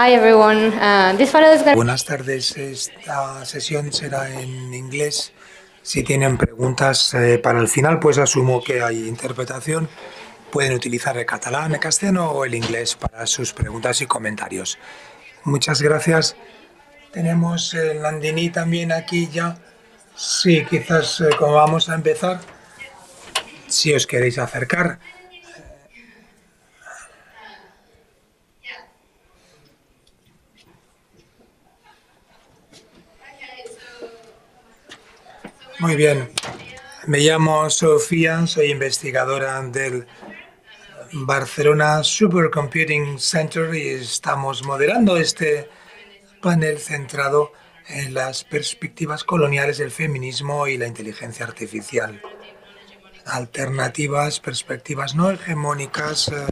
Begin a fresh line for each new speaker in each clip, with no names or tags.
Hi everyone. Uh, this is gonna...
Buenas tardes, esta sesión será en inglés. Si tienen preguntas eh, para el final, pues asumo que hay interpretación. Pueden utilizar el catalán, el castellano o el inglés para sus preguntas y comentarios. Muchas gracias. Tenemos el Nandini también aquí ya. Sí, quizás eh, como vamos a empezar, si os queréis acercar. Muy bien. Me llamo Sofía, soy investigadora del Barcelona Supercomputing Center y estamos moderando este panel centrado en las perspectivas coloniales del feminismo y la inteligencia artificial. Alternativas, perspectivas no hegemónicas, eh,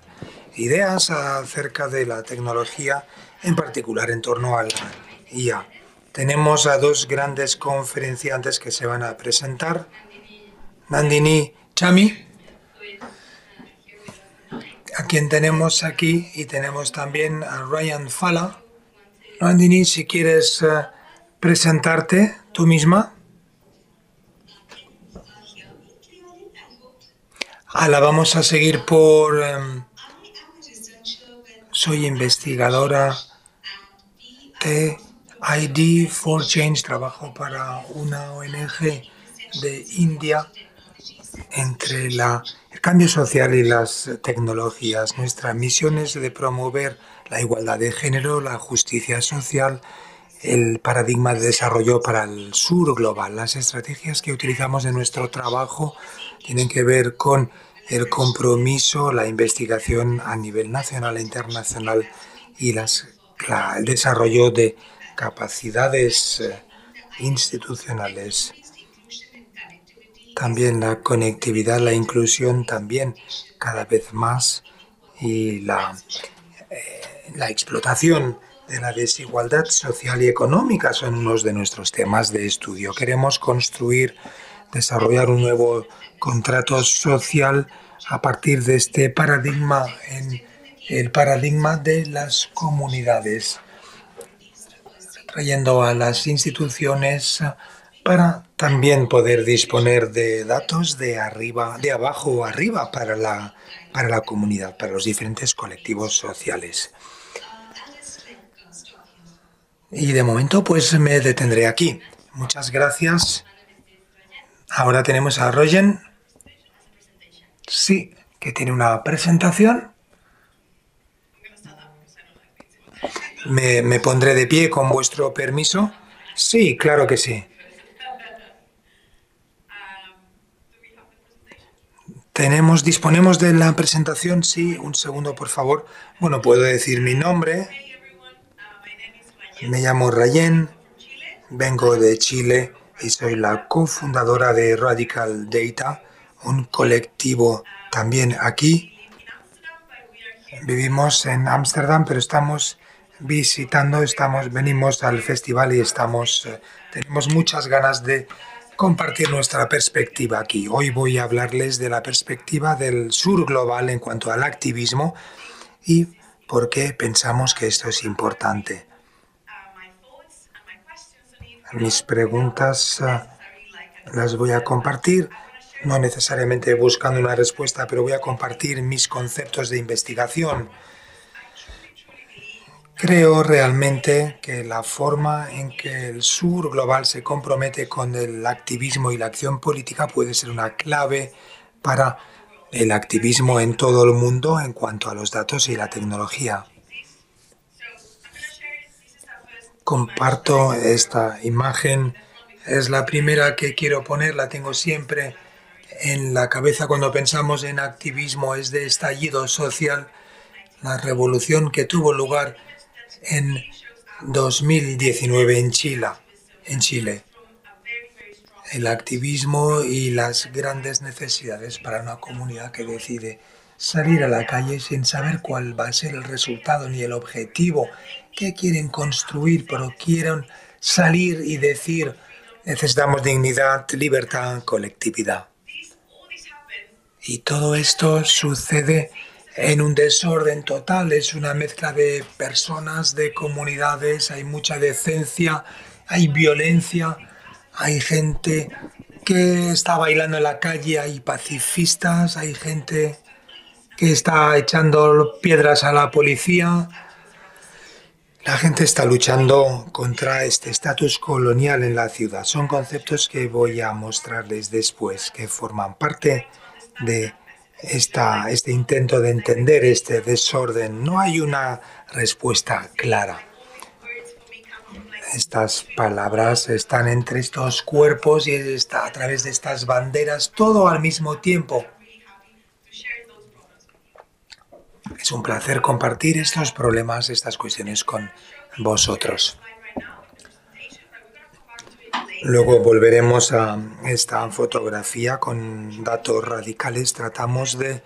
ideas acerca de la tecnología, en particular en torno a la IA. Tenemos a dos grandes conferenciantes que se van a presentar. Nandini Chami, a quien tenemos aquí, y tenemos también a Ryan Fala. Nandini, si quieres uh, presentarte tú misma. Ah, la vamos a seguir por... Um, soy investigadora de ID for Change, trabajo para una ONG de India entre la, el cambio social y las tecnologías. Nuestra misión es de promover la igualdad de género, la justicia social, el paradigma de desarrollo para el sur global. Las estrategias que utilizamos en nuestro trabajo tienen que ver con el compromiso, la investigación a nivel nacional e internacional y las, la, el desarrollo de capacidades eh, institucionales. También la conectividad, la inclusión también cada vez más y la, eh, la explotación de la desigualdad social y económica son unos de nuestros temas de estudio. Queremos construir, desarrollar un nuevo contrato social a partir de este paradigma en el paradigma de las comunidades trayendo a las instituciones para también poder disponer de datos de arriba, de abajo arriba para la, para la comunidad, para los diferentes colectivos sociales. Y de momento pues me detendré aquí. Muchas gracias. Ahora tenemos a Rogen. Sí, que tiene una presentación. ¿Me, pondré de pie con vuestro permiso? Sí, claro que sí. Tenemos, disponemos de la presentación, sí, un segundo por favor. Bueno, puedo decir mi nombre. Me llamo Rayen, vengo de Chile y soy la cofundadora de Radical Data, un colectivo también aquí. Vivimos en Ámsterdam, pero estamos visitando, estamos, venimos al festival y estamos, eh, tenemos muchas ganas de compartir nuestra perspectiva aquí. Hoy voy a hablarles de la perspectiva del sur global en cuanto al activismo y por qué pensamos que esto es importante. Mis preguntas eh, las voy a compartir, no necesariamente buscando una respuesta, pero voy a compartir mis conceptos de investigación Creo realmente que la forma en que el sur global se compromete con el activismo y la acción política puede ser una clave para el activismo en todo el mundo en cuanto a los datos y la tecnología. Comparto esta imagen. Es la primera que quiero poner, la tengo siempre en la cabeza cuando pensamos en activismo, es de estallido social, la revolución que tuvo lugar en 2019 en Chile, en Chile. El activismo y las grandes necesidades para una comunidad que decide salir a la calle sin saber cuál va a ser el resultado ni el objetivo que quieren construir, pero quieren salir y decir necesitamos dignidad, libertad, colectividad. Y todo esto sucede en un desorden total. Es una mezcla de personas, de comunidades, hay mucha decencia, hay violencia, hay gente que está bailando en la calle, hay pacifistas, hay gente que está echando piedras a la policía. La gente está luchando contra este estatus colonial en la ciudad. Son conceptos que voy a mostrarles después, que forman parte de esta, este intento de entender este desorden. No hay una respuesta clara. Estas palabras están entre estos cuerpos y está a través de estas banderas, todo al mismo tiempo. Es un placer compartir estos problemas, estas cuestiones con vosotros. Luego volveremos a esta fotografía con datos radicales. Tratamos de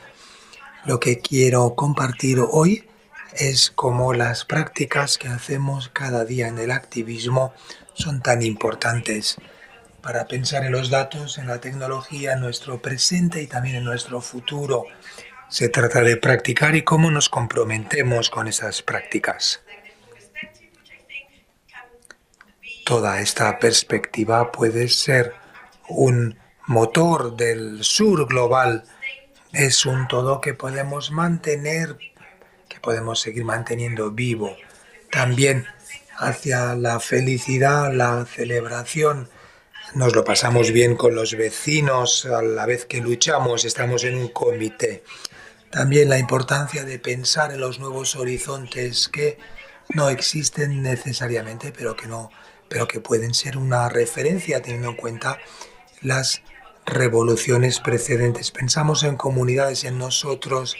lo que quiero compartir hoy es cómo las prácticas que hacemos cada día en el activismo son tan importantes para pensar en los datos, en la tecnología, en nuestro presente y también en nuestro futuro. Se trata de practicar y cómo nos comprometemos con esas prácticas. Toda esta perspectiva puede ser un motor del sur global. Es un todo que podemos mantener, que podemos seguir manteniendo vivo. También hacia la felicidad, la celebración. Nos lo pasamos bien con los vecinos a la vez que luchamos, estamos en un comité. También la importancia de pensar en los nuevos horizontes que no existen necesariamente, pero que no, pero que pueden ser una referencia teniendo en cuenta las revoluciones precedentes. Pensamos en comunidades, en nosotros,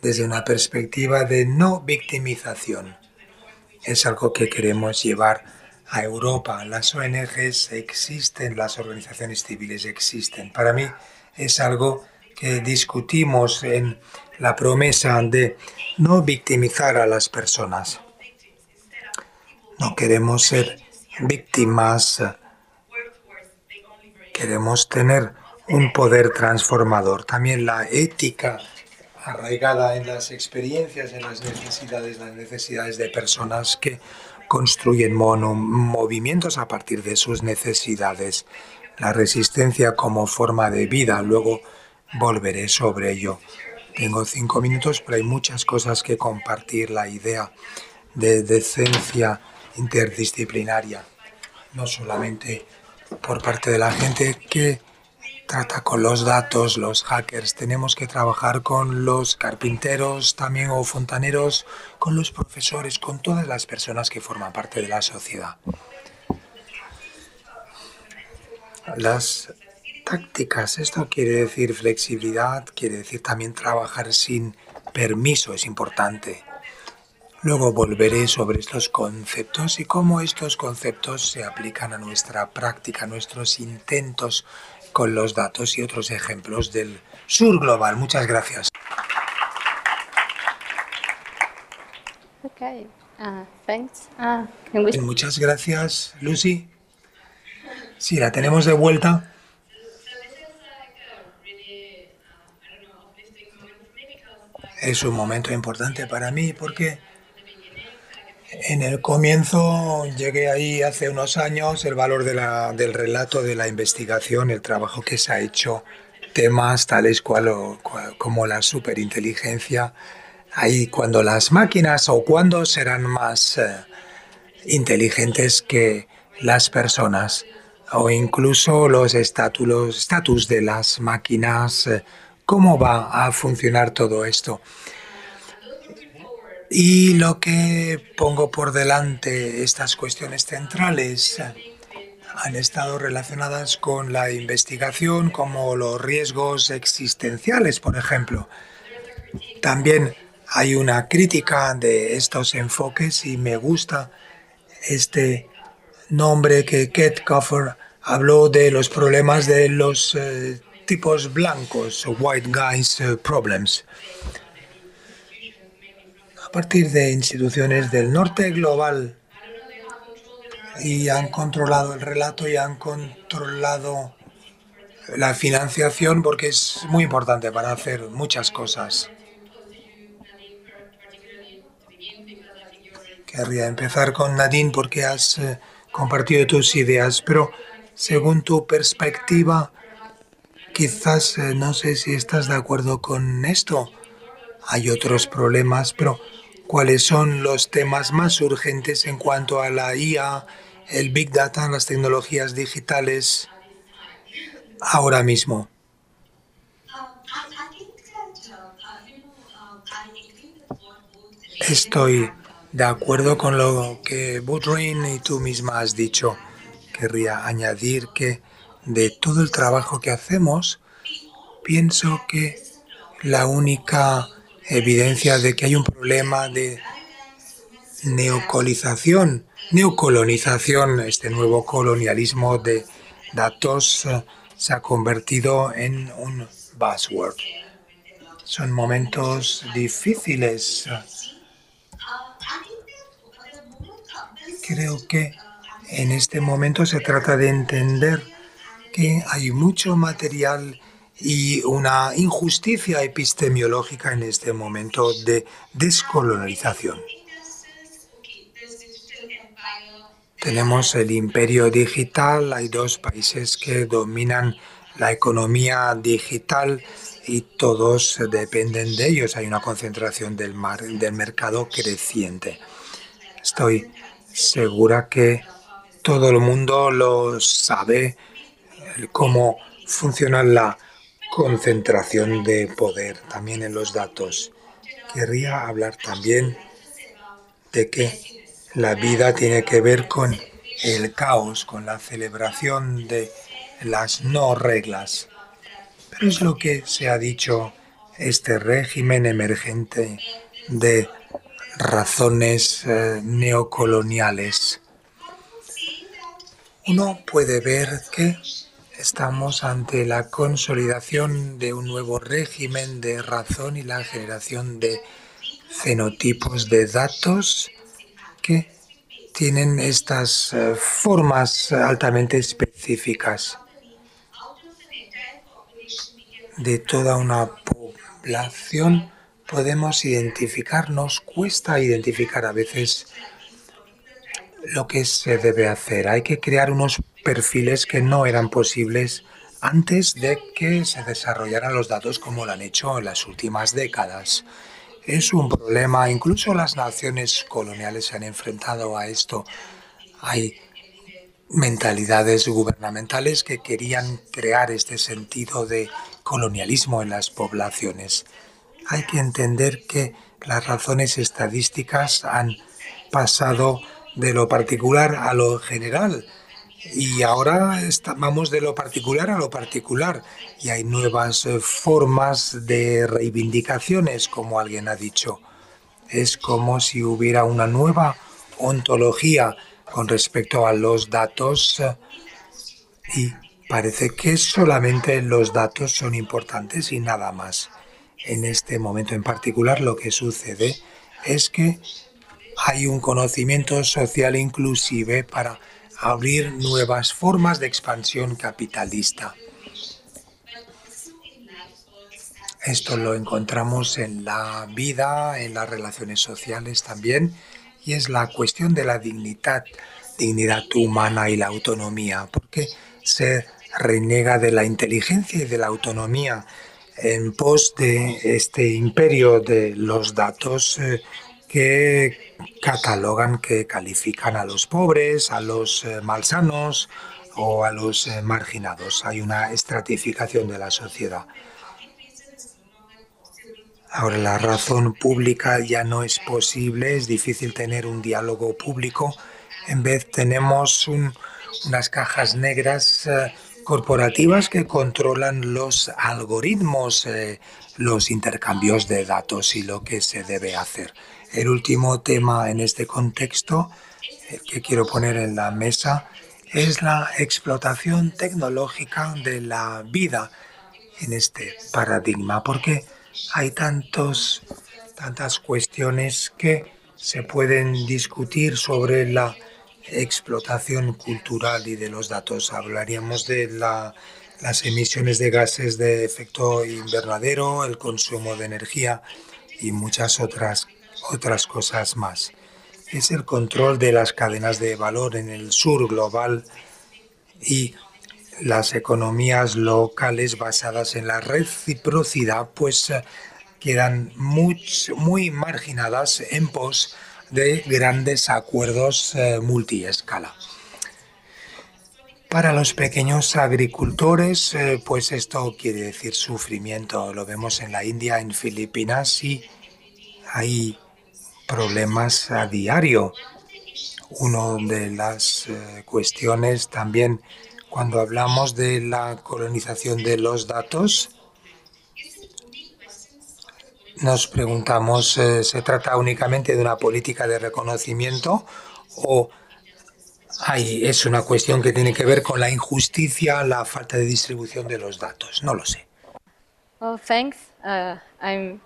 desde una perspectiva de no victimización. Es algo que queremos llevar a Europa. Las ONGs existen, las organizaciones civiles existen. Para mí es algo que discutimos en la promesa de no victimizar a las personas. No queremos ser víctimas, queremos tener un poder transformador. También la ética arraigada en las experiencias, en las necesidades, las necesidades de personas que construyen movimientos a partir de sus necesidades. La resistencia como forma de vida. Luego volveré sobre ello. Tengo cinco minutos, pero hay muchas cosas que compartir. La idea de decencia interdisciplinaria, no solamente por parte de la gente que trata con los datos, los hackers. Tenemos que trabajar con los carpinteros también o fontaneros, con los profesores, con todas las personas que forman parte de la sociedad. Las tácticas. Esto quiere decir flexibilidad, quiere decir también trabajar sin permiso, es importante. Luego volveré sobre estos conceptos y cómo estos conceptos se aplican a nuestra práctica, a nuestros intentos con los datos y otros ejemplos del sur global. Muchas gracias.
Okay. Uh, thanks. Uh,
Muchas gracias, Lucy. Sí, la tenemos de vuelta. es un momento importante para mí porque en el comienzo llegué ahí hace unos años el valor del relato, de la investigación, el trabajo que se ha hecho, temas tales cual, como la superinteligencia, ahí cuando las máquinas o cuando serán más eh, inteligentes que las personas o incluso los estatus de las máquinas. Eh, ¿Cómo va a funcionar todo esto? Y lo que pongo por delante, estas cuestiones centrales, han estado relacionadas con la investigación, como los riesgos existenciales, por ejemplo. También hay una crítica de estos enfoques y me gusta este nombre que Kate Coffer habló de los problemas de los eh, tipos blancos, white guys problems partir de instituciones del norte global y han controlado el relato y han controlado la financiación porque es muy importante para hacer muchas cosas. Querría empezar con Nadine porque has eh, compartido tus ideas, pero según tu perspectiva, quizás eh, no sé si estás de acuerdo con esto. Hay otros problemas, pero ¿cuáles son los temas más urgentes en cuanto a la IA, el Big Data, las tecnologías digitales ahora mismo? Estoy de acuerdo con lo que Budrin y tú misma has dicho. Querría añadir que de todo el trabajo que hacemos, pienso que la única evidencia de que hay un problema de neocolización, neocolonización, este nuevo colonialismo de datos eh, se ha convertido en un buzzword. Son momentos difíciles Creo que en este momento se trata de entender que hay mucho material y una injusticia epistemológica en este momento de descolonización. Tenemos el imperio digital, hay dos países que dominan la economía digital y todos dependen de ellos. Hay una concentración del, mar, del mercado creciente. Estoy segura que todo el mundo lo sabe, cómo funciona la concentración de poder también en los datos. Querría hablar también de que la vida tiene que ver con el caos, con la celebración de las no reglas. Pero es lo que se ha dicho este régimen emergente de razones eh, neocoloniales. Uno puede ver que estamos ante la consolidación de un nuevo régimen de razón y la generación de fenotipos de datos que tienen estas eh, formas altamente específicas de toda una población podemos identificarnos, cuesta identificar a veces lo que se debe hacer. Hay que crear unos perfiles que no eran posibles antes de que se desarrollaran los datos como lo han hecho en las últimas décadas. Es un problema, incluso las naciones coloniales se han enfrentado a esto. Hay mentalidades gubernamentales que querían crear este sentido de colonialismo en las poblaciones hay que entender que las razones estadísticas han pasado de lo particular a lo general y ahora vamos de lo particular a lo particular y hay nuevas eh, formas de reivindicaciones, como alguien ha dicho. Es como si hubiera una nueva ontología con respecto a los datos eh, y parece que solamente los datos son importantes y nada más en este momento en particular lo que sucede es que hay un conocimiento social inclusive para abrir nuevas formas de expansión capitalista. Esto lo encontramos en la vida, en las relaciones sociales también, y es la cuestión de la dignidad, dignidad humana y la autonomía, porque se renega de la inteligencia y de la autonomía en pos de este imperio de los datos eh, que catalogan, que califican a los pobres, a los eh, malsanos o a los eh, marginados. Hay una estratificación de la sociedad. Ahora la razón pública ya no es posible, es difícil tener un diálogo público. En vez tenemos unas cajas negras corporativas que controlan los algoritmos, eh, los intercambios de datos y lo que se debe hacer. El último tema en este contexto eh, que quiero poner en la mesa es la explotación tecnológica de la vida en este paradigma, porque hay tantos, tantas cuestiones que se pueden discutir sobre la explotación cultural y de los datos. Hablaríamos de las emisiones de gases de efecto invernadero, el consumo de energía y muchas otras, otras cosas más. es el control de las cadenas de valor en el sur global y las economías locales basadas en la reciprocidad pues eh, quedan muy, muy marginadas en pos de grandes acuerdos eh, multiescala. Para los pequeños agricultores, eh, pues esto quiere decir sufrimiento. Lo vemos en la India, en Filipinas y hay problemas a diario. Una de las cuestiones también cuando hablamos de la colonización de los datos, nos preguntamos, eh, ¿se trata únicamente de una política de reconocimiento o hay, es una cuestión que tiene que ver con la injusticia, la falta de distribución de los datos? No lo sé.
Oh, thanks. Uh, I'm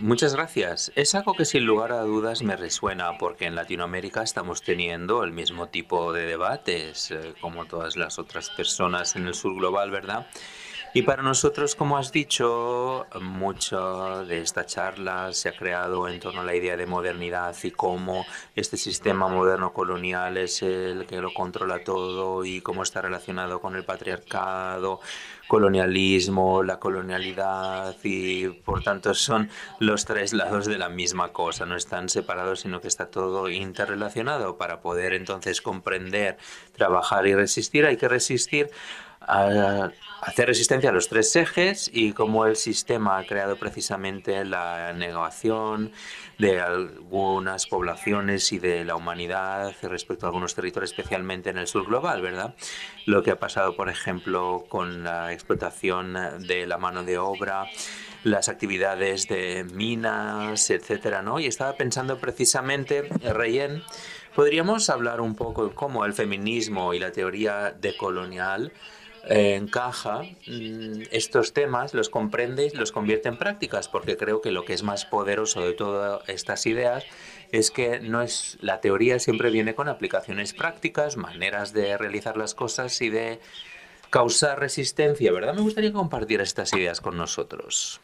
Muchas gracias. Es algo que sin lugar a dudas me resuena porque en Latinoamérica estamos teniendo el mismo tipo de debates eh, como todas las otras personas en el sur global, ¿verdad? Y para nosotros, como has dicho, mucho de esta charla se ha creado en torno a la idea de modernidad y cómo este sistema moderno colonial es el que lo controla todo y cómo está relacionado con el patriarcado, colonialismo, la colonialidad y por tanto son los tres lados de la misma cosa, no están separados sino que está todo interrelacionado para poder entonces comprender, trabajar y resistir. Hay que resistir hacer resistencia a los tres ejes y cómo el sistema ha creado precisamente la negación de algunas poblaciones y de la humanidad respecto a algunos territorios, especialmente en el sur global, ¿verdad? Lo que ha pasado, por ejemplo, con la explotación de la mano de obra, las actividades de minas, etcétera, ¿no? Y estaba pensando precisamente, Reyen, podríamos hablar un poco de cómo el feminismo y la teoría decolonial encaja mm, estos temas, los comprende y los convierte en prácticas, porque creo que lo que es más poderoso de todas estas ideas es que no es la teoría siempre viene con aplicaciones prácticas, maneras de realizar las cosas y de causar resistencia, ¿verdad? Me gustaría compartir estas ideas con nosotros.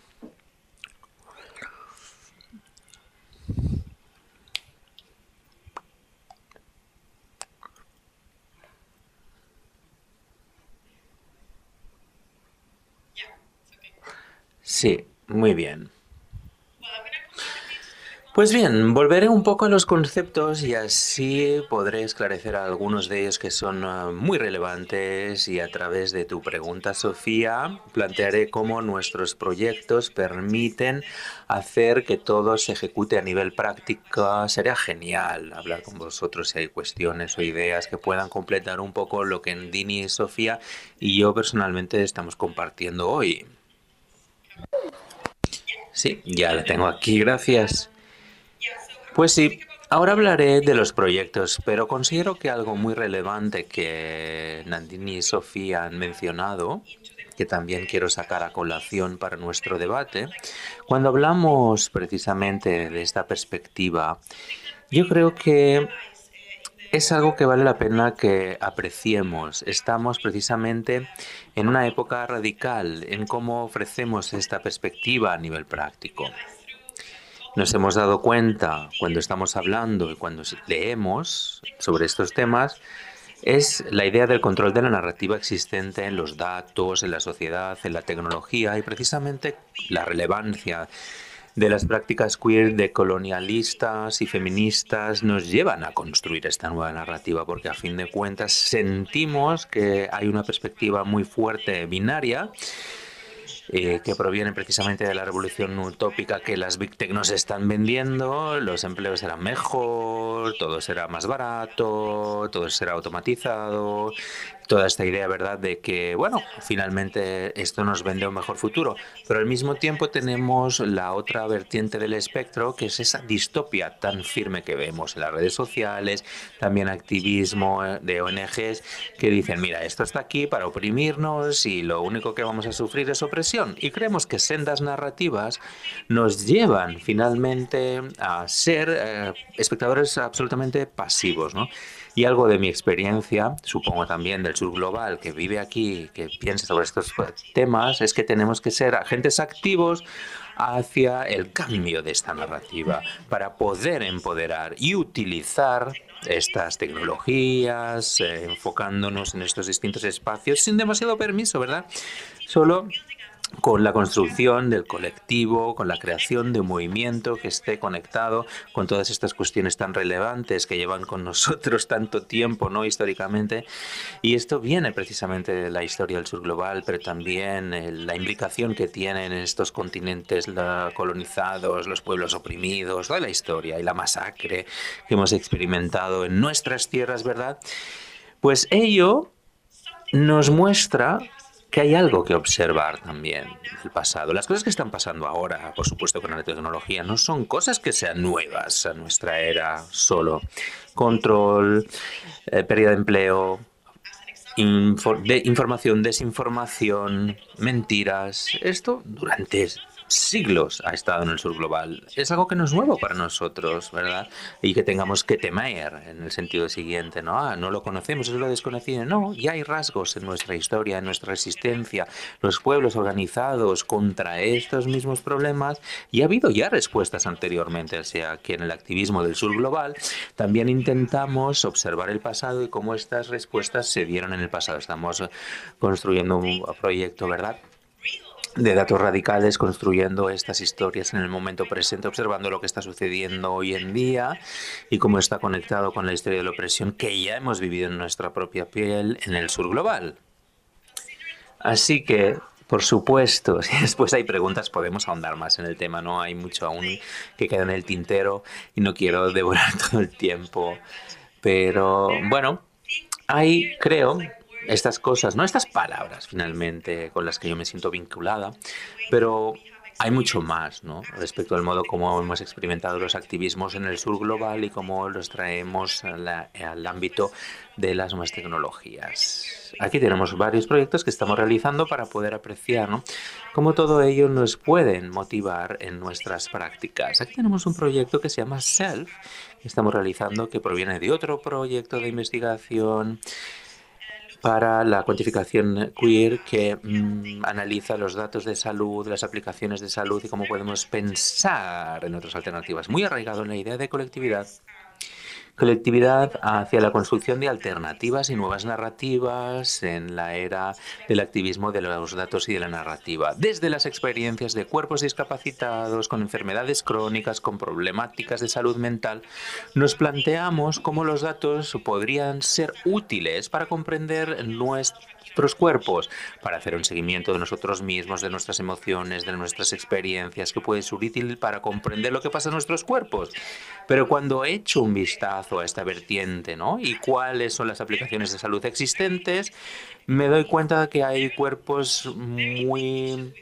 Sí, muy bien. Pues bien, volveré un poco a los conceptos y así podré esclarecer algunos de ellos que son ah, muy relevantes y a través de tu pregunta, Sofía, plantearé cómo nuestros proyectos permiten hacer que todo se ejecute a nivel práctico. Sería genial hablar con vosotros si hay cuestiones o ideas que puedan completar un poco lo que Dini, Sofía y yo personalmente estamos compartiendo hoy. Sí, ya la tengo aquí, gracias. Pues sí, ahora hablaré de los proyectos, pero considero que algo muy relevante que Nandini y Sofía han mencionado, que también quiero sacar a colación para nuestro debate, cuando hablamos precisamente de esta perspectiva, yo creo que es algo que vale la pena que apreciemos. Estamos precisamente en una época radical en cómo ofrecemos esta perspectiva a nivel práctico. Nos hemos dado cuenta cuando estamos hablando y cuando leemos sobre estos temas es la idea del control de la narrativa existente en los datos, en la sociedad, en la tecnología y precisamente la relevancia de las prácticas queer de colonialistas y feministas nos llevan a construir esta nueva narrativa, porque a fin de cuentas sentimos que hay una perspectiva muy fuerte binaria eh, que proviene precisamente de la revolución utópica que las Big Tech nos están vendiendo, los empleos serán mejor, todo será más barato, todo será automatizado, toda esta idea, ¿verdad?, de que, bueno, finalmente esto nos vende un mejor futuro. Pero al mismo tiempo tenemos la otra vertiente del espectro, que es esa distopia tan firme que vemos en las redes sociales, también activismo eh, de ONGs que dicen, mira, esto está aquí para oprimirnos y lo único que vamos a sufrir es opresión. Y creemos que sendas narrativas nos llevan finalmente a ser eh, espectadores absolutamente pasivos, ¿no? Y algo de mi experiencia, supongo también del sur global, que vive aquí, que piensa sobre estos temas, es que tenemos que ser agentes activos hacia el cambio de esta narrativa para poder empoderar y utilizar estas tecnologías, eh, enfocándonos en estos distintos espacios sin demasiado permiso, ¿verdad? Solo con la construcción del colectivo, con la creación de un movimiento que esté conectado con todas estas cuestiones tan relevantes que llevan con nosotros tanto tiempo, ¿no? Históricamente. Y esto viene precisamente de la historia del sur global, pero también eh, la implicación que tienen estos continentes colonizados, los pueblos oprimidos, toda la historia y la masacre que hemos experimentado en nuestras tierras, ¿verdad? Pues ello nos muestra que hay algo que observar también del pasado. Las cosas que están pasando ahora, por supuesto con la tecnología, no son cosas que sean nuevas a nuestra era solo. Control, eh, pérdida de empleo, de información, desinformación, mentiras. Esto durante siglos ha estado en el sur global. Es algo que no es nuevo para nosotros, ¿verdad? Y que tengamos que temer en el sentido siguiente, ¿no? Ah, no lo conocemos, es lo desconocido. No, ya hay rasgos en nuestra historia, en nuestra existencia, los pueblos organizados contra estos mismos problemas y ha habido ya respuestas anteriormente, o sea que en el activismo del sur global también intentamos observar el pasado y cómo estas respuestas se dieron en el pasado. Estamos construyendo un proyecto, ¿verdad? De datos radicales construyendo estas historias en el momento presente, observando lo que está sucediendo hoy en día y cómo está conectado con la historia de la opresión que ya hemos vivido en nuestra propia piel en el sur global. Así que, por supuesto, si después hay preguntas podemos ahondar más en el tema, no hay mucho aún que queda en el tintero y no quiero devorar todo el tiempo, pero bueno, hay, creo, estas cosas, no estas palabras finalmente con las que yo me siento vinculada, pero hay mucho más ¿no? respecto al modo como hemos experimentado los activismos en el sur global y cómo los traemos al ámbito de las nuevas tecnologías. Aquí tenemos varios proyectos que estamos realizando para poder apreciar ¿no? cómo todo ello nos pueden motivar en nuestras prácticas. Aquí tenemos un proyecto que se llama SELF, que estamos realizando, que proviene de otro proyecto de investigación para la cuantificación queer que mm, analiza los datos de salud, las aplicaciones de salud y cómo podemos pensar en otras alternativas. Muy arraigado en la idea de colectividad colectividad hacia la construcción de alternativas y nuevas narrativas en la era del activismo de los datos y de la narrativa, desde las experiencias de cuerpos discapacitados, con enfermedades crónicas, con problemáticas de salud mental, nos planteamos cómo los datos podrían ser útiles para comprender nuestra nuestros cuerpos para hacer un seguimiento de nosotros mismos, de nuestras emociones, de nuestras experiencias, que puede ser útil para comprender lo que pasa en nuestros cuerpos. Pero cuando he hecho un vistazo a esta vertiente, ¿no? Y cuáles son las aplicaciones de salud existentes, me doy cuenta de que hay cuerpos muy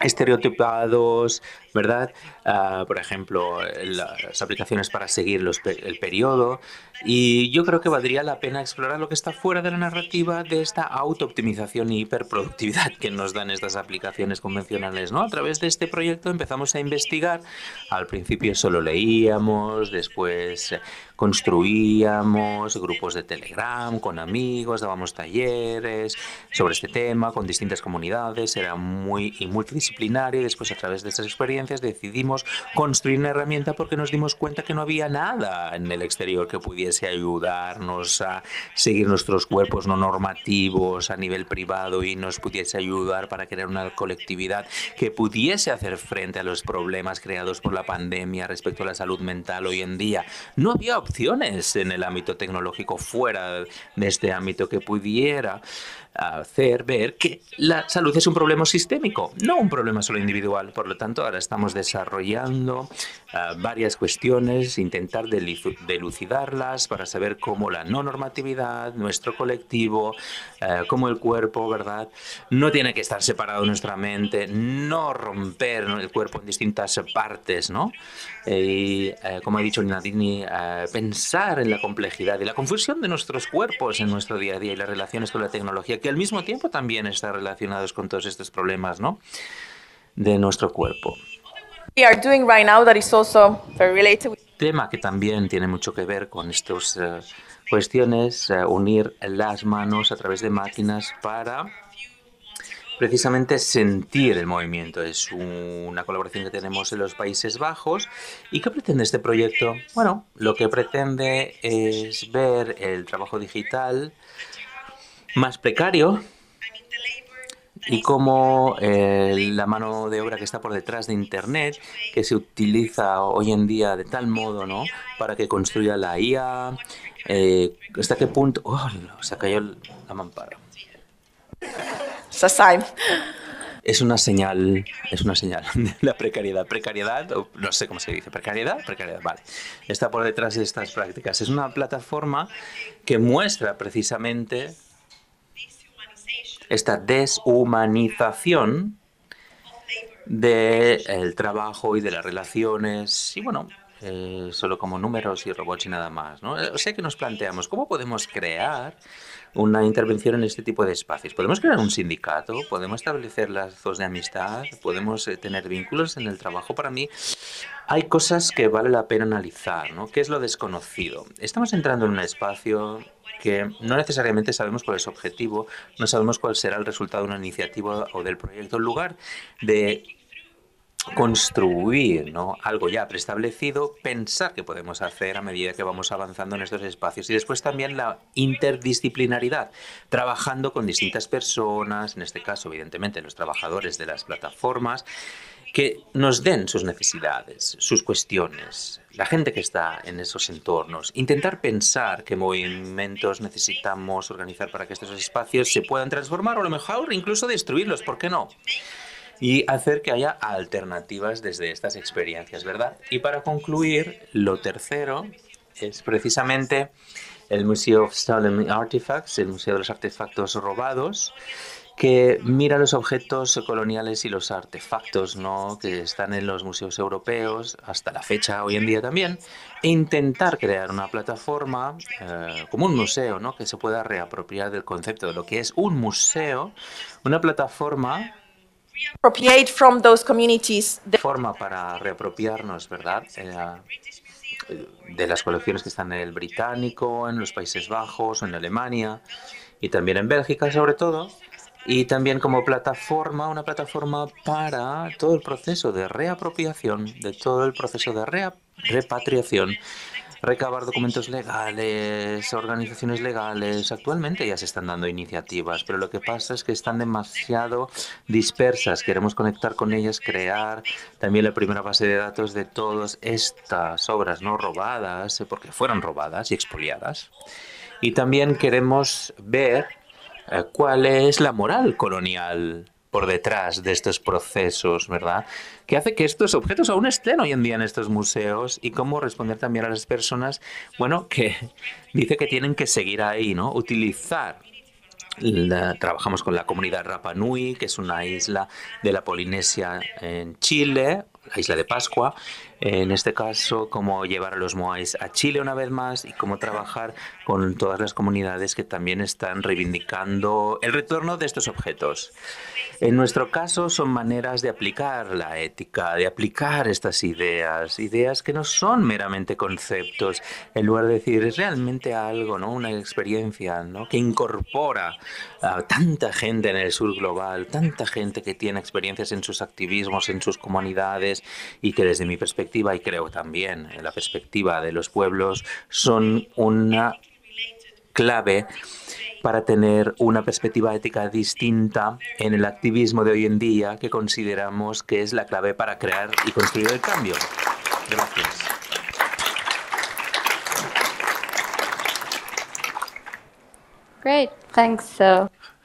estereotipados, ¿verdad? Ah, por ejemplo, las aplicaciones para seguir el periodo. Y yo creo que valdría la pena explorar lo que está fuera de la narrativa de esta auto-optimización y hiperproductividad que nos dan estas aplicaciones convencionales. ¿no? A través de este proyecto empezamos a investigar. Al principio solo leíamos, después construíamos grupos de Telegram con amigos, dábamos talleres sobre este tema con distintas comunidades, era muy multidisciplinario y después a través de estas experiencias decidimos construir una herramienta porque nos dimos cuenta que no había nada en el exterior que pudiese ayudarnos a seguir nuestros cuerpos no normativos a nivel privado y nos pudiese ayudar para crear una colectividad que pudiese hacer frente a los problemas creados por la pandemia respecto a la salud mental hoy en día. No había opciones en el ámbito tecnológico fuera de este ámbito que pudiera hacer ver que la salud es un problema sistémico, no un problema solo individual. Por lo tanto, ahora estamos desarrollando ah, varias cuestiones, intentar delucidarlas para saber cómo la no normatividad, nuestro colectivo, uh, cómo el cuerpo, ¿verdad? No tiene que estar separado de nuestra mente, no romper el cuerpo en distintas partes, ¿no? Y, eh, como ha dicho Nadini, eh, pensar en la complejidad y la confusión de nuestros cuerpos en nuestro día a día y las relaciones con la tecnología, que al mismo tiempo también están relacionados con todos estos problemas ¿no? de nuestro cuerpo. Tema que también tiene mucho que ver con estas eh, cuestiones, unir las manos a través de máquinas para precisamente sentir el movimiento. Es una colaboración que tenemos en los Países Bajos. ¿Y qué pretende este proyecto? Bueno, lo que pretende es ver el trabajo digital más precario y cómo eh, la mano de obra que está por detrás de Internet, que se utiliza hoy en día de tal modo, ¿no? Para que construya la IA, eh, hasta qué punto... ¡Oh! Se cayó la mampara. Es una señal, es una señal de la precariedad. Precariedad, no sé cómo se dice, precariedad, precariedad, vale. Está por detrás de estas prácticas. Es una plataforma que muestra precisamente esta deshumanización del trabajo y de las relaciones y bueno, eh, solo como números y robots y nada más. ¿no? O sea que nos planteamos, ¿cómo podemos crear una intervención en este tipo de espacios? ¿Podemos crear un sindicato? ¿Podemos establecer lazos de amistad? ¿Podemos eh, tener vínculos en el trabajo? Para mí hay cosas que vale la pena analizar, ¿no? ¿Qué es lo desconocido? Estamos entrando en un espacio que no necesariamente sabemos cuál es su objetivo, no sabemos cuál será el resultado de una iniciativa o del proyecto. En lugar de construir ¿no? algo ya preestablecido, pensar qué podemos hacer a medida que vamos avanzando en estos espacios. Y después también la interdisciplinaridad, trabajando con distintas personas, en este caso evidentemente los trabajadores de las plataformas, que nos den sus necesidades, sus cuestiones, la gente que está en esos entornos, intentar pensar qué movimientos necesitamos organizar para que estos espacios se puedan transformar o a lo mejor incluso destruirlos, ¿por qué no? Y hacer que haya alternativas desde estas experiencias, ¿verdad? Y para concluir, lo tercero es precisamente el Museo of Stolen Artifacts, el Museo de los Artefactos Robados, que mira los objetos coloniales y los artefactos ¿no? que están en los museos europeos hasta la fecha hoy en día también e intentar crear una plataforma eh, como un museo ¿no? que se pueda reapropiar del concepto de lo que es un museo, una plataforma
communities
forma para reapropiarnos, ¿verdad? Eh, de las colecciones que están en el británico, en los Países Bajos, en Alemania y también en Bélgica sobre todo, y también como plataforma, una plataforma para todo el proceso de reapropiación, de todo el proceso de repatriación, recabar documentos legales, organizaciones legales. Actualmente ya se están dando iniciativas, pero lo que pasa es que están demasiado dispersas. Queremos conectar con ellas, crear también la primera base de datos de todas estas obras no robadas, porque fueron robadas y expoliadas. Y también queremos ver eh, cuál es la moral colonial por detrás de estos procesos, ¿verdad? Que hace que estos objetos aún estén hoy en día en estos museos y cómo responder también a las personas, bueno, que dice que tienen que seguir ahí, ¿no? Utilizar trabajamos con la comunidad Rapa Nui, que es una isla de la Polinesia en Chile, la isla de Pascua. En este caso, cómo llevar a los Moais a Chile una vez más y cómo trabajar con todas las comunidades que también están reivindicando el retorno de estos objetos. En nuestro caso son maneras de aplicar la ética, de aplicar estas ideas, ideas que no son meramente conceptos, en lugar de decir es realmente algo, ¿no? una experiencia ¿no? que incorpora a tanta gente en el sur global, tanta gente que tiene experiencias en sus activismos, en sus comunidades y que desde mi perspectiva y creo también en la perspectiva de los pueblos son una clave para tener una perspectiva ética distinta en el activismo de hoy en día que consideramos que es la clave para crear y construir el cambio. Gracias.
Great, thanks.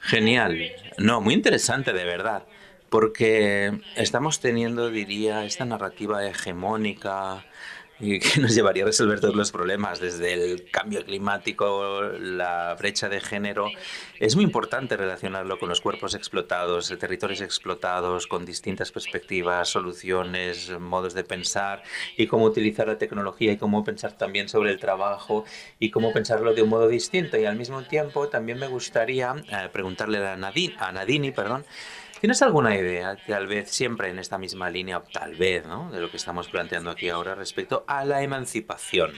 Genial. No, muy interesante de verdad, porque estamos teniendo, diría, esta narrativa hegemónica y que nos llevaría a resolver todos los problemas, desde el cambio climático, la brecha de género. Es muy importante relacionarlo con los cuerpos explotados, territorios explotados, con distintas perspectivas, soluciones, modos de pensar y cómo utilizar la tecnología y cómo pensar también sobre el trabajo y cómo pensarlo de un modo distinto. Y al mismo tiempo también me gustaría eh, preguntarle a Nadine, a Nadini, perdón, ¿Tienes alguna idea, tal vez siempre en esta misma línea, tal vez, ¿no? de lo que estamos planteando aquí ahora respecto a la emancipación?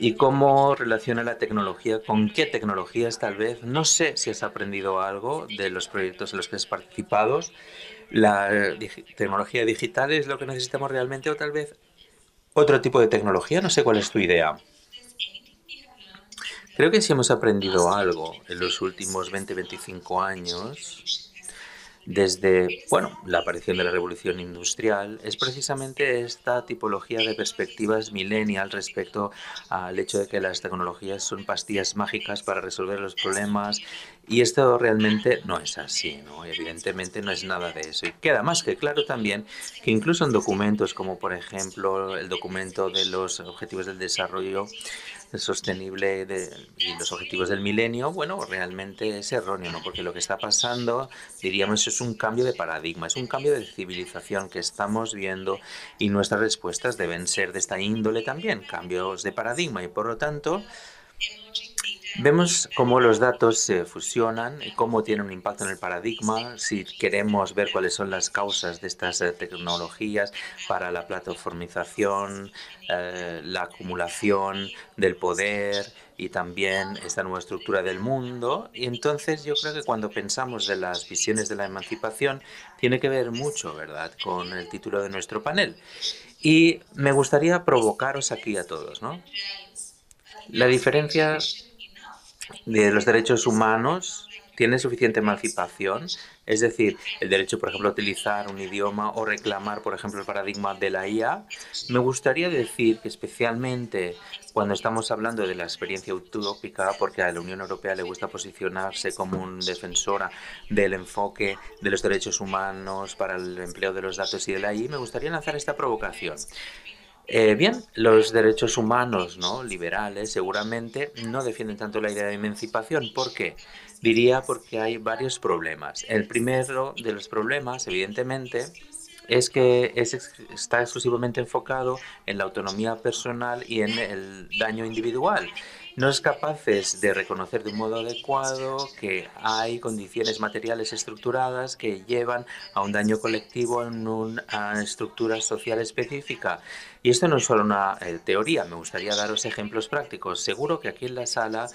y cómo relaciona la tecnología, con qué tecnologías tal vez. No sé si has aprendido algo de los proyectos en los que has participado. La tecnología digital es lo que necesitamos realmente o tal vez otro tipo de tecnología. No sé cuál es tu idea. Creo que si hemos aprendido algo en los últimos 20-25 años desde bueno, la aparición de la revolución industrial es precisamente esta tipología de perspectivas millennial respecto al hecho de que las tecnologías son pastillas mágicas para resolver los problemas y esto realmente no es así, ¿no? evidentemente no es nada de eso. Y queda más que claro también que incluso en documentos como por ejemplo el documento de los Objetivos del Desarrollo sostenible de, y los objetivos del milenio, bueno, realmente es erróneo, ¿no? Porque lo que está pasando, diríamos, es un cambio de paradigma, es un cambio de civilización que estamos viendo y nuestras respuestas deben ser de esta índole también, cambios de paradigma y por lo tanto Vemos cómo los datos se fusionan y cómo tienen un impacto en el paradigma. Si queremos ver cuáles son las causas de estas eh, tecnologías para la plataformización, eh, la acumulación del poder y también esta nueva estructura del mundo. Y entonces yo creo que cuando pensamos de las visiones de la emancipación, tiene que ver mucho, ¿verdad?, con el título de nuestro panel. Y me gustaría provocaros aquí a todos, ¿no? La diferencia de los derechos humanos tiene suficiente emancipación, es decir, el derecho, por ejemplo, a utilizar un idioma o reclamar, por ejemplo, el paradigma de la IA. Me gustaría decir que especialmente cuando estamos hablando de la experiencia utópica, porque a la Unión Europea le gusta posicionarse como una defensora del enfoque de los derechos humanos para el empleo de los datos y de la IA, me gustaría lanzar esta provocación. Eh, bien, los derechos humanos no liberales seguramente no defienden tanto la idea de emancipación. ¿Por qué? Diría porque hay varios problemas. El primero de los problemas, evidentemente, es que está exclusivamente enfocado en la autonomía personal y en el daño individual no es capaces de reconocer de un modo adecuado que hay condiciones materiales estructuradas que llevan a un daño colectivo en una estructura social específica. Y esto no es solo una eh, teoría, me gustaría daros ejemplos prácticos. Seguro que aquí en la sala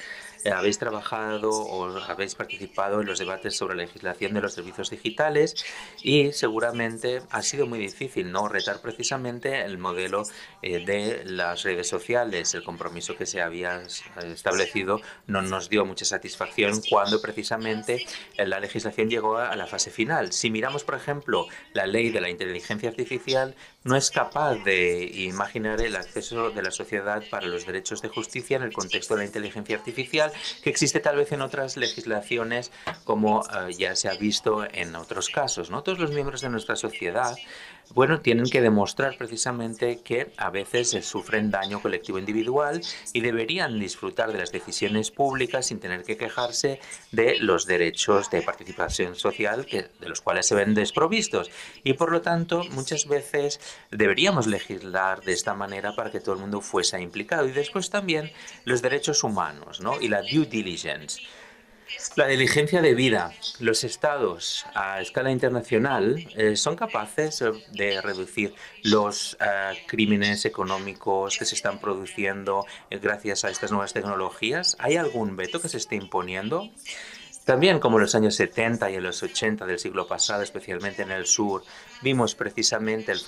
habéis trabajado o habéis participado en los debates sobre la legislación de los servicios digitales y seguramente ha sido muy difícil no retar precisamente el modelo eh, de las redes sociales. El compromiso que se había establecido no nos dio mucha satisfacción cuando precisamente la legislación llegó a la fase final. Si miramos, por ejemplo, la ley de la inteligencia artificial, no es capaz de imaginar el acceso de la sociedad para los derechos de justicia en el contexto de la inteligencia artificial que existe tal vez en otras legislaciones como eh, ya se ha visto en otros casos. ¿no? Todos los miembros de nuestra sociedad bueno, tienen que demostrar precisamente que a veces se sufren daño colectivo individual y deberían disfrutar de las decisiones públicas sin tener que quejarse de los derechos de participación social que, de los cuales se ven desprovistos. Y por lo tanto, muchas veces deberíamos legislar de esta manera para que todo el mundo fuese implicado. Y después también los derechos humanos ¿no? y la due diligence. La diligencia de vida. Los estados a escala internacional eh, son capaces eh, de reducir los eh, crímenes económicos que se están produciendo gracias a estas nuevas tecnologías. ¿Hay algún veto que se esté imponiendo? También como en los años 70 y en los 80 del siglo pasado, especialmente en el sur, vimos precisamente el,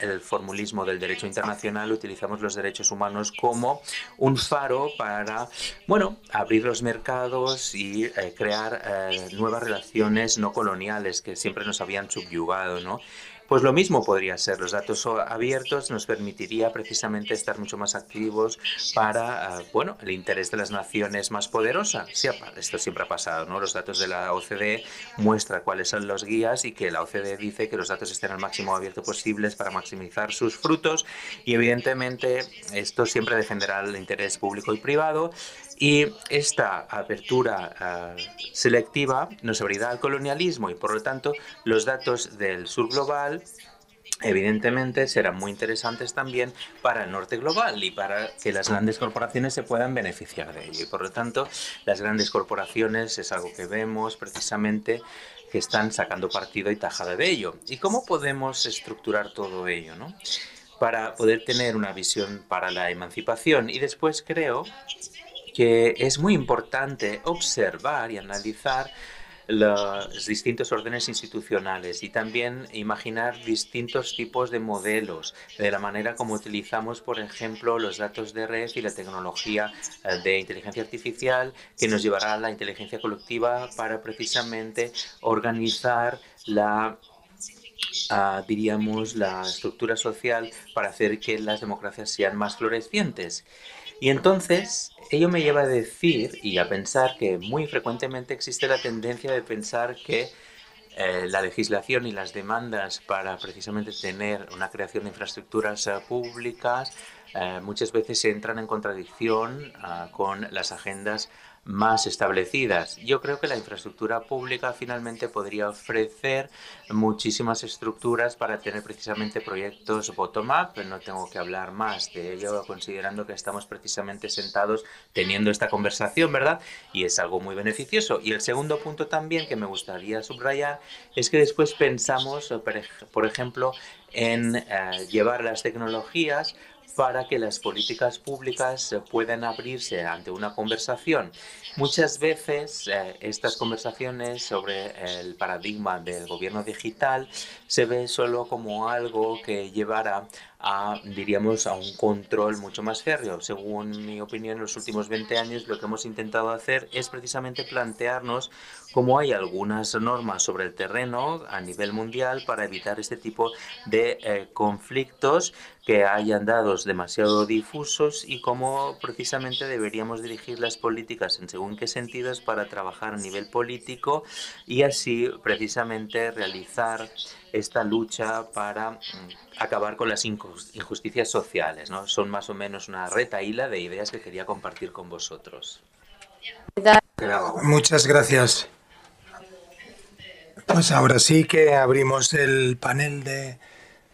el, formulismo del derecho internacional, utilizamos los derechos humanos como un faro para, bueno, abrir los mercados y eh, crear eh, nuevas relaciones no coloniales que siempre nos habían subyugado, ¿no? Pues lo mismo podría ser. Los datos abiertos nos permitiría precisamente estar mucho más activos para, ah, bueno, el interés de las naciones más poderosas. Sí, esto siempre ha pasado, ¿no? Los datos de la OCDE muestran cuáles son los guías y que la OCDE dice que los datos estén al máximo abierto posibles para maximizar sus frutos y evidentemente esto siempre defenderá el interés público y privado y esta apertura ah, selectiva nos abrirá al colonialismo y, por lo tanto, los datos del sur global evidentemente serán muy interesantes también para el norte global y para que las grandes corporaciones se puedan beneficiar de ello. Y por lo tanto, las grandes corporaciones es algo que vemos precisamente que están sacando partido y tajada de ello. ¿Y cómo podemos estructurar todo ello? ¿no? para poder tener una visión para la emancipación. Y después creo que es muy importante observar y analizar los distintos órdenes institucionales y también imaginar distintos tipos de modelos, de la manera como utilizamos, por ejemplo, los datos de red y la tecnología eh, de inteligencia artificial que nos llevará a la inteligencia colectiva para precisamente organizar la ah, diríamos, la estructura social para hacer que las democracias sean más florecientes. Y entonces, ello me lleva a decir y a pensar que muy frecuentemente existe la tendencia de pensar que eh, la legislación y las demandas para precisamente tener una creación de infraestructuras uh, públicas uh, muchas veces entran en contradicción uh, con las agendas más establecidas. Yo creo que la infraestructura pública finalmente podría ofrecer muchísimas estructuras para tener precisamente proyectos bottom-up. No tengo que hablar más de ello considerando que estamos precisamente sentados teniendo esta conversación, ¿verdad? Y es algo muy beneficioso. Y el segundo punto también que me gustaría subrayar es que después pensamos, por ejemplo, en eh, llevar las tecnologías para que las políticas públicas puedan abrirse ante una conversación. Muchas veces eh, estas conversaciones sobre el paradigma del gobierno digital se ve solo como algo que llevará a, diríamos, a un control mucho más férreo. Según mi opinión, en los últimos 20 años lo que hemos intentado hacer es precisamente plantearnos cómo hay algunas normas sobre el terreno a nivel mundial para evitar este tipo de eh, conflictos que hayan dados demasiado difusos y cómo precisamente deberíamos dirigir las políticas en según qué sentidos para trabajar a nivel político y así precisamente realizar esta lucha para mm, acabar con las injusticias sociales. ¿no? Son más o menos una retaíla de ideas que quería compartir con vosotros.
Muchas gracias. Pues ahora sí que abrimos el panel de,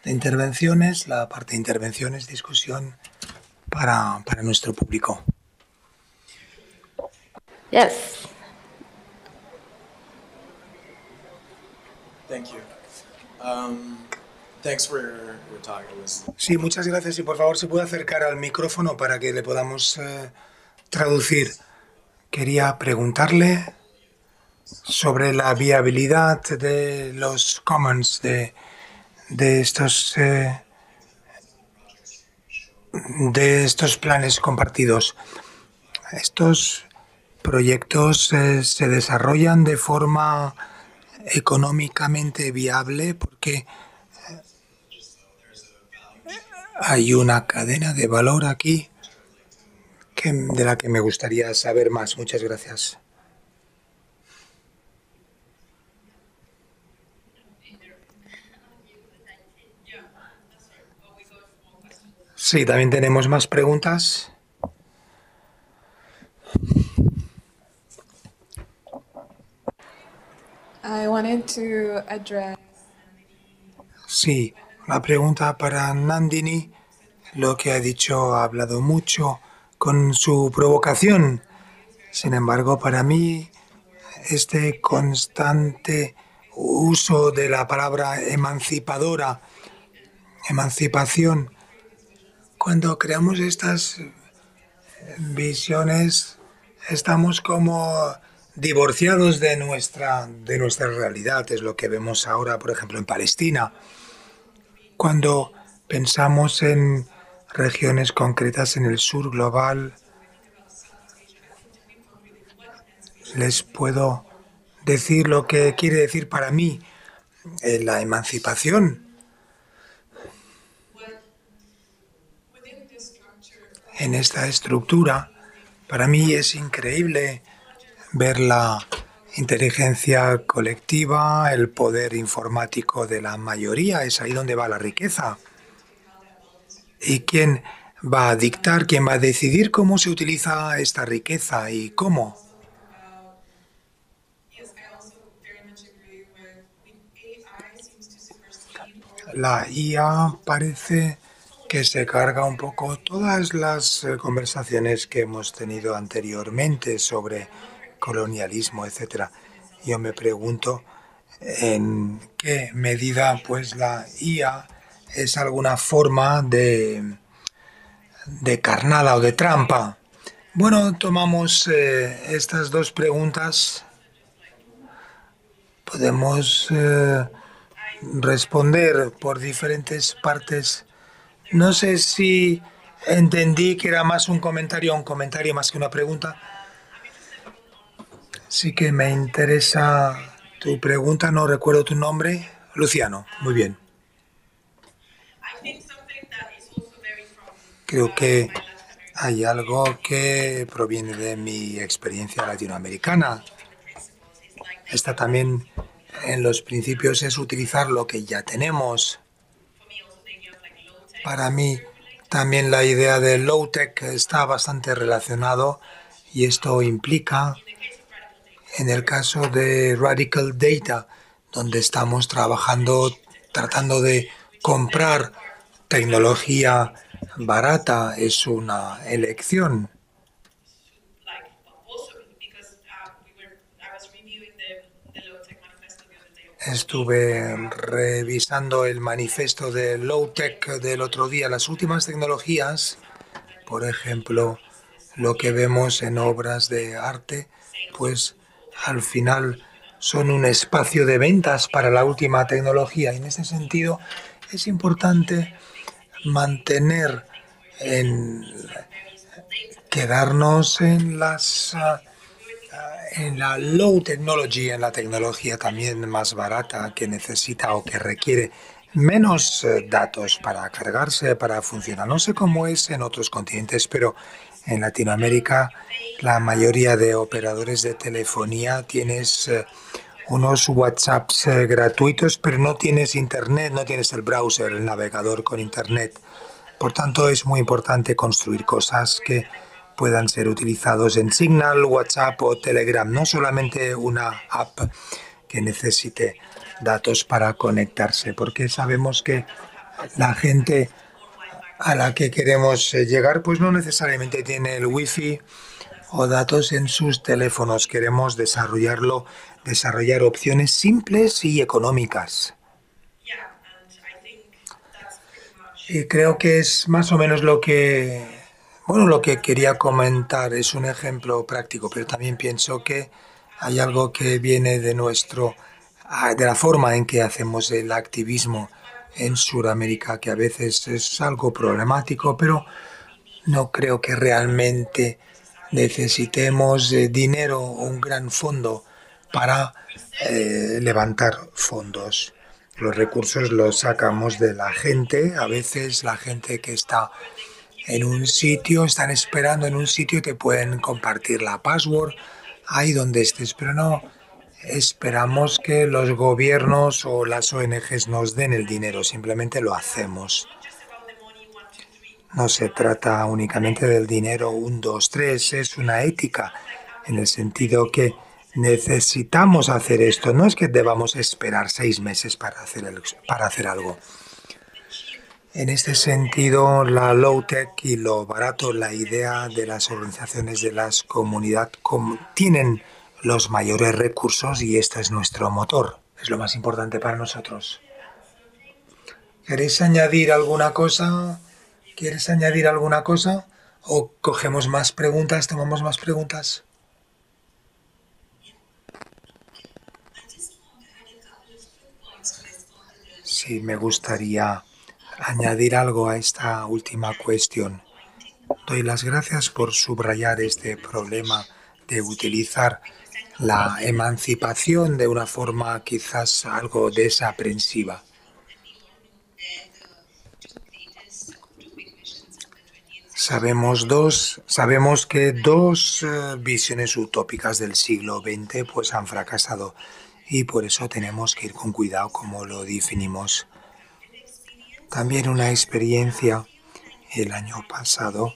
de intervenciones, la parte de intervenciones, discusión para, para nuestro público.
Yes.
Thank you. Um, thanks for your talk. It was
Sí, muchas gracias y por favor se puede acercar al micrófono para que le podamos eh, traducir. Quería preguntarle sobre la viabilidad de los commons, de, de estos eh, de estos planes compartidos. Estos proyectos eh, se desarrollan de forma económicamente viable porque eh, hay una cadena de valor aquí que, de la que me gustaría saber más. Muchas gracias. Sí, también tenemos más preguntas.
I wanted to address
Sí, la pregunta para Nandini, lo que ha dicho ha hablado mucho con su provocación. Sin embargo, para mí, este constante uso de la palabra emancipadora, emancipación, cuando creamos estas visiones, estamos como divorciados de nuestra, de nuestra realidad. Es lo que vemos ahora, por ejemplo, en Palestina. Cuando pensamos en regiones concretas en el sur global, les puedo decir lo que quiere decir para mí eh, la emancipación. En esta estructura, para mí es increíble ver la inteligencia colectiva, el poder informático de la mayoría, es ahí donde va la riqueza. ¿Y quién va a dictar, quién va a decidir cómo se utiliza esta riqueza y cómo? La IA parece que se carga un poco todas las eh, conversaciones que hemos tenido anteriormente sobre colonialismo, etcétera. Yo me pregunto en qué medida pues la IA es alguna forma de, de carnada o de trampa. Bueno, tomamos eh, estas dos preguntas. Podemos eh, responder por diferentes partes. No sé si entendí que era más un comentario un comentario más que una pregunta. Sí que me interesa tu pregunta, no recuerdo tu nombre. Luciano, muy bien. Creo que hay algo que proviene de mi experiencia latinoamericana. Está también en los principios es utilizar lo que ya tenemos. Para mí también la idea de low-tech está bastante relacionado y esto implica, en el caso de Radical Data, donde estamos trabajando, tratando de comprar tecnología barata, es una elección. Estuve revisando el manifiesto de Low Tech del otro día. Las últimas tecnologías, por ejemplo, lo que vemos en obras de arte, pues al final son un espacio de ventas para la última tecnología. Y en ese sentido es importante mantener en quedarnos en las en la low technology, en la tecnología también más barata que necesita o que requiere menos eh, datos para cargarse, para funcionar. No sé cómo es en otros continentes, pero en Latinoamérica la mayoría de operadores de telefonía tienes eh, unos WhatsApps eh, gratuitos, pero no tienes internet, no tienes el browser, el navegador con internet. Por tanto, es muy importante construir cosas que puedan ser utilizados en Signal, WhatsApp o Telegram, no solamente una app que necesite datos para conectarse, porque sabemos que la gente a la que queremos eh, llegar pues no necesariamente tiene el wifi o datos en sus teléfonos. Queremos desarrollarlo, desarrollar opciones simples y económicas. Y creo que es más o menos lo que bueno, lo que quería comentar es un ejemplo práctico, pero también pienso que hay algo que viene de nuestro, ah, de la forma en que hacemos el activismo en Sudamérica, que a veces es algo problemático, pero no creo que realmente necesitemos eh, dinero o un gran fondo para eh, levantar fondos. Los recursos los sacamos de la gente, a veces la gente que está en un sitio, están esperando en un sitio, te pueden compartir la password ahí donde estés, pero no esperamos que los gobiernos o las ONGs nos den el dinero, simplemente lo hacemos. No se trata únicamente del dinero, un, dos, tres, es una ética en el sentido que necesitamos hacer esto, no es que debamos esperar seis meses para hacer, para hacer algo. En este sentido, la low-tech y lo barato, la idea de las organizaciones de las comunidades tienen los mayores recursos y este es nuestro motor. Es lo más importante para nosotros. ¿Queréis añadir alguna cosa? ¿Quieres añadir alguna cosa? ¿O cogemos más preguntas? ¿Tomamos más preguntas? Sí, me gustaría añadir algo a esta última cuestión. Doy las gracias por subrayar este problema de utilizar la emancipación de una forma quizás algo desaprensiva. Sabemos dos, sabemos que dos eh, visiones utópicas del siglo XX pues han fracasado y por eso tenemos que ir con cuidado como lo definimos. También una experiencia el año pasado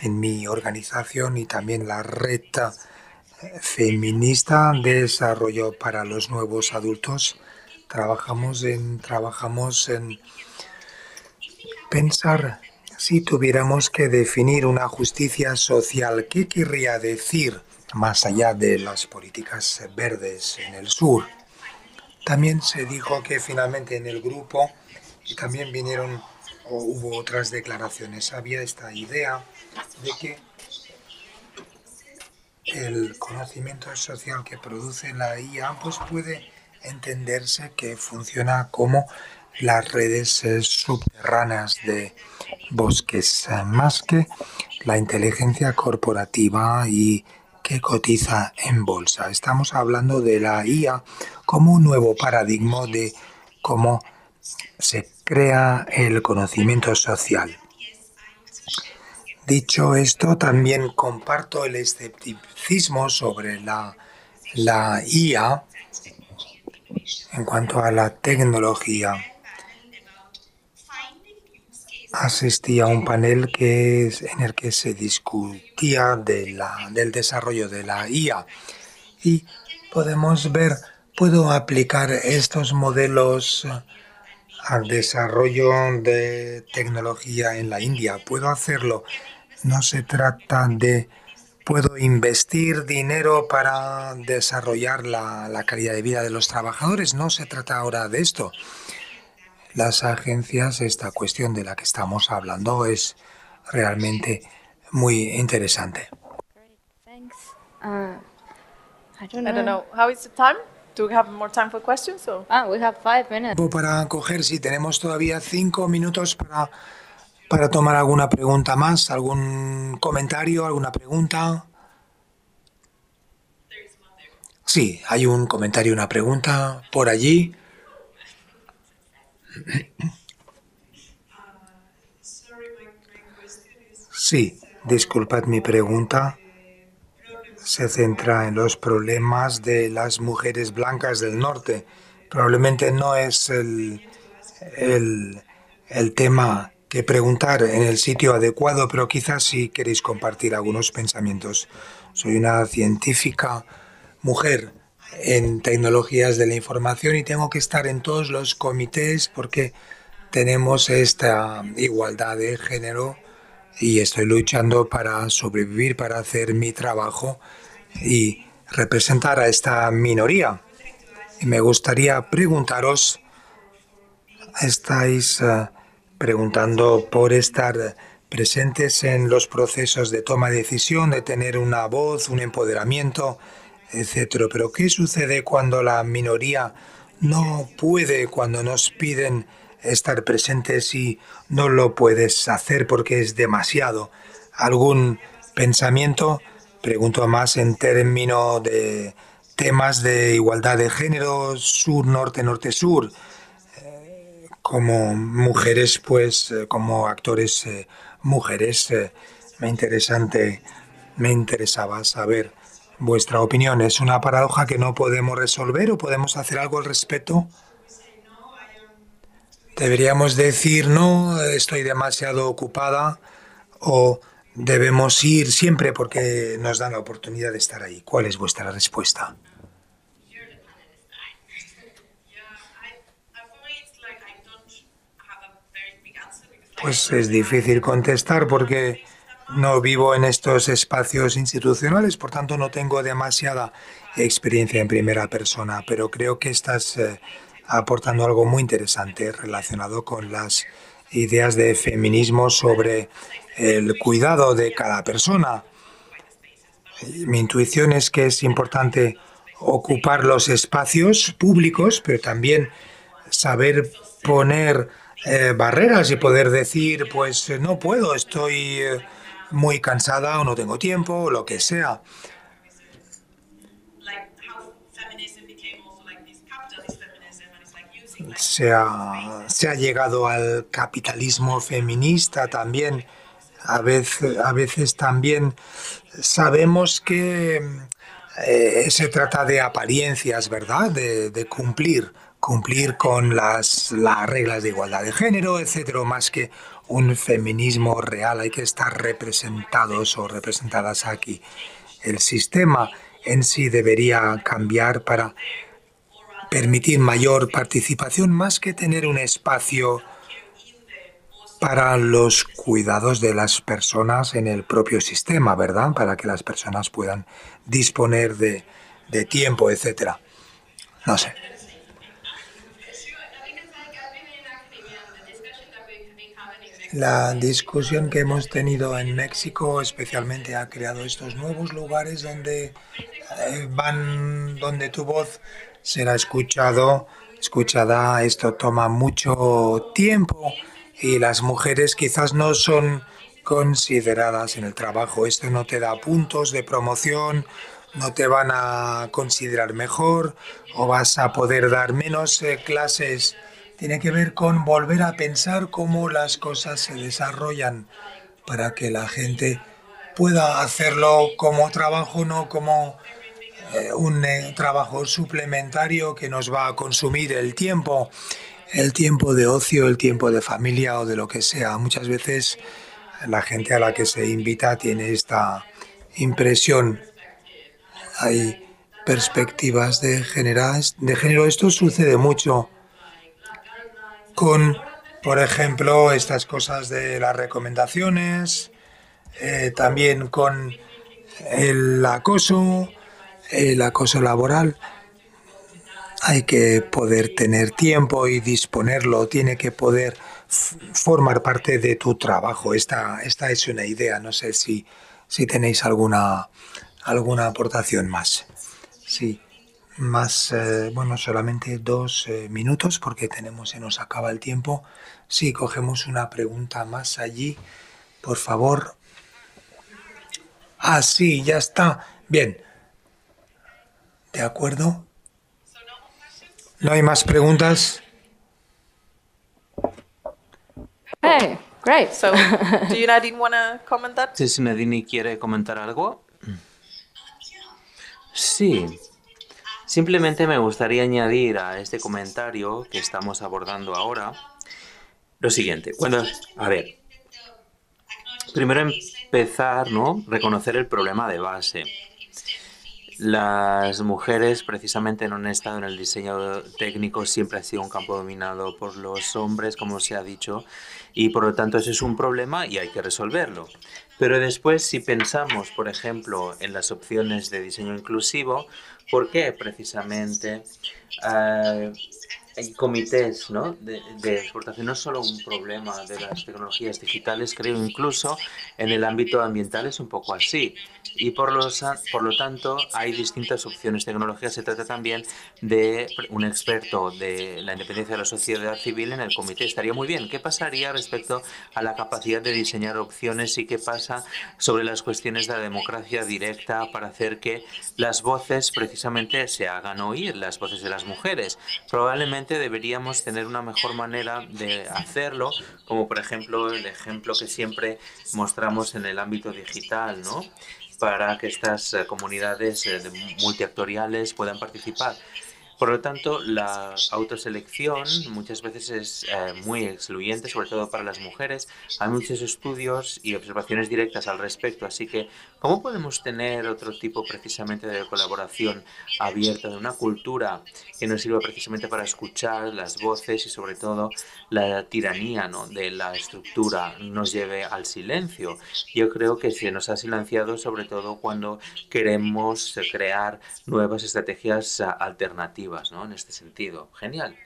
en mi organización y también la red eh, feminista de desarrollo para los nuevos adultos. Trabajamos en, trabajamos en pensar si tuviéramos que definir una justicia social, ¿qué querría decir más allá de las políticas verdes en el sur? También se dijo que finalmente en el grupo Y también vinieron o hubo otras declaraciones. Había esta idea de que el conocimiento social que produce la IA pues puede entenderse que funciona como las redes eh, subterráneas de bosques, eh, más que la inteligencia corporativa y que cotiza en bolsa. Estamos hablando de la IA como un nuevo paradigma de cómo se crea el conocimiento social. Dicho esto, también comparto el escepticismo sobre la, la IA en cuanto a la tecnología. Asistí a un panel que, en el que se discutía de la, del desarrollo de la IA y podemos ver, puedo aplicar estos modelos al desarrollo de tecnología en la India. Puedo hacerlo. No se trata de puedo investir dinero para desarrollar la, la, calidad de vida de los trabajadores. No se trata ahora de esto. Las agencias, esta cuestión de la que estamos hablando es realmente muy interesante.
Uh, I don't
I don't
know.
know. How is the time? Do we have more time for questions? Or?
Ah, we have five minutes.
Para coger, si tenemos todavía cinco minutos para, para tomar alguna pregunta más, algún comentario, alguna pregunta. Sí, hay un comentario, una pregunta por allí. Sí, disculpad mi pregunta. Se centra en los problemas de las mujeres blancas del norte. Probablemente no es el, el, tema que preguntar en el sitio adecuado, pero quizás si queréis compartir algunos pensamientos. Soy una científica mujer en tecnologías de la información y tengo que estar en todos los comités porque tenemos esta igualdad de género y estoy luchando para sobrevivir, para hacer mi trabajo y representar a esta minoría. Y me gustaría preguntaros, ¿estáis uh, preguntando por estar presentes en los procesos de toma de decisión, de tener una voz, un empoderamiento? etcétera. Pero ¿qué sucede cuando la minoría no puede, cuando nos piden estar presentes y no lo puedes hacer porque es demasiado? ¿Algún pensamiento? Pregunto más en términos de temas de igualdad de género, sur, norte, norte, sur. Eh, como mujeres, pues, eh, como actores eh, mujeres, me interesante, me interesaba saber vuestra opinión. ¿Es una paradoja que no podemos resolver o podemos hacer algo al respecto? Deberíamos decir no, estoy demasiado ocupada o debemos ir siempre porque nos dan la oportunidad de estar ahí. ¿Cuál es vuestra respuesta? Pues es difícil contestar porque no vivo en estos espacios institucionales, por tanto no tengo demasiada experiencia en primera persona, pero creo que estás eh, aportando algo muy interesante relacionado con las ideas de feminismo sobre el cuidado de cada persona. Mi intuición es que es importante ocupar los espacios públicos, pero también saber poner eh, barreras y poder decir, pues no puedo, estoy eh, muy cansada o no tengo tiempo o lo que sea. Se ha, se ha llegado al capitalismo feminista también. A veces, a veces también sabemos que eh, se trata de apariencias, ¿verdad? De, de cumplir, cumplir con las, las reglas de igualdad de género, etcétera, más que un feminismo real. Hay que estar representados o representadas aquí. El sistema en sí debería cambiar para permitir mayor participación más que tener un espacio para los cuidados de las personas en el propio sistema, ¿verdad? Para que las personas puedan disponer de, de tiempo, etcétera. No sé. La discusión que hemos tenido en México especialmente ha creado estos nuevos lugares donde eh, van, donde tu voz será escuchado, escuchada. Esto toma mucho tiempo y las mujeres quizás no son consideradas en el trabajo. Esto no te da puntos de promoción, no te van a considerar mejor o vas a poder dar menos eh, clases tiene que ver con volver a pensar cómo las cosas se desarrollan para que la gente pueda hacerlo como trabajo, no como eh, un eh, trabajo suplementario que nos va a consumir el tiempo, el tiempo de ocio, el tiempo de familia o de lo que sea. Muchas veces la gente a la que se invita tiene esta impresión. Hay perspectivas de, de género. Esto sucede mucho con, por ejemplo, estas cosas de las recomendaciones, eh, también con el acoso, el acoso laboral. Hay que poder tener tiempo y disponerlo, tiene que poder formar parte de tu trabajo. Esta, esta es una idea, no sé si, si tenéis alguna, alguna aportación más. Sí más, eh, bueno, solamente dos eh, minutos porque tenemos, se nos acaba el tiempo. Si cogemos una pregunta más allí, por favor. Ah, sí, ya está. Bien. ¿De acuerdo? ¿No hay más preguntas?
Hey, great. So, do you, Nadine, want to comment that?
Si Nadine quiere comentar algo. Sí. Simplemente me gustaría añadir a este comentario que estamos abordando ahora lo siguiente. Cuando, a ver, primero empezar, ¿no? Reconocer el problema de base. Las mujeres precisamente no han estado en el diseño técnico, siempre ha sido un campo dominado por los hombres, como se ha dicho, y por lo tanto ese es un problema y hay que resolverlo. Pero después, si pensamos, por ejemplo, en las opciones de diseño inclusivo, ¿Por qué precisamente uh, hay comités ¿no? de, de, exportación? No es solo un problema de las tecnologías digitales, creo incluso en el ámbito ambiental es un poco así y por, los, por lo tanto hay distintas opciones tecnológicas. Se trata también de un experto de la independencia de la sociedad civil en el comité. Estaría muy bien. ¿Qué pasaría respecto a la capacidad de diseñar opciones y qué pasa sobre las cuestiones de la democracia directa para hacer que las voces precisamente se hagan oír, las voces de las mujeres? Probablemente deberíamos tener una mejor manera de hacerlo, como por ejemplo el ejemplo que siempre mostramos en el ámbito digital, ¿no? para que estas eh, comunidades eh, multiactoriales puedan participar. Por lo tanto, la autoselección muchas veces es eh, muy excluyente, sobre todo para las mujeres. Hay muchos estudios y observaciones directas al respecto, así que ¿cómo podemos tener otro tipo precisamente de colaboración abierta, de una cultura que nos sirva precisamente para escuchar las voces y sobre todo la tiranía ¿no? de la estructura nos lleve al silencio? Yo creo que se nos ha silenciado sobre todo cuando queremos crear nuevas estrategias alternativas ¿no? En este sentido. Genial.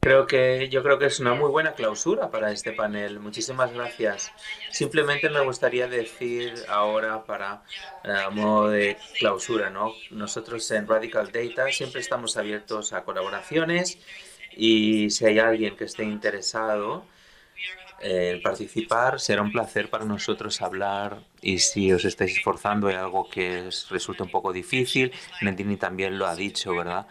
Creo que yo creo que es una muy buena clausura para este panel. Muchísimas gracias. Simplemente me gustaría decir ahora para eh, modo de clausura, ¿no? Nosotros en Radical Data siempre estamos abiertos a colaboraciones y si hay alguien que esté interesado el participar. Será un placer para nosotros hablar y si os estáis esforzando en algo que os resulta un poco difícil, Nendini también lo ha dicho, ¿verdad?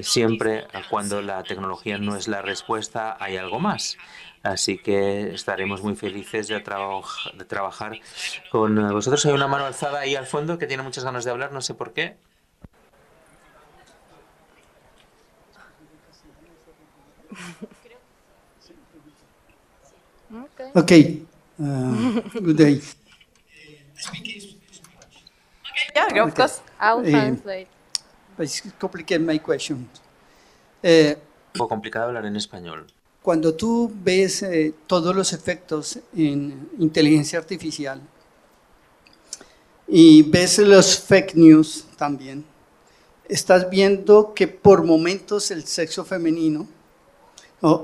Siempre cuando la tecnología no es la respuesta hay algo más. Así que estaremos muy felices de, de trabajar con vosotros. Hay una mano alzada ahí al fondo que tiene muchas ganas de hablar, no sé por qué.
Okay. Uh, good day.
Yeah, of course.
I'll
Eh,
translate.
It's complicated my question. Eh,
complicado hablar en español.
cuando tú ves eh, todos los efectos en inteligencia artificial y ves los fake news también, estás viendo que por momentos el sexo femenino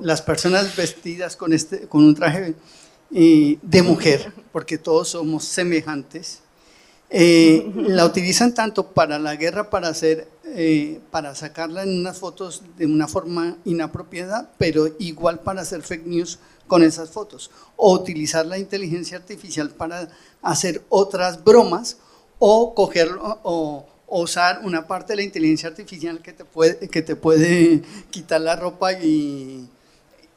las personas vestidas con, este, con un traje eh, de mujer, porque todos somos semejantes, eh, la utilizan tanto para la guerra, para, hacer, eh, para sacarla en unas fotos de una forma inapropiada, pero igual para hacer fake news con esas fotos, o utilizar la inteligencia artificial para hacer otras bromas, o cogerlo, o usar una parte de la inteligencia artificial que te puede, que te puede quitar la ropa y,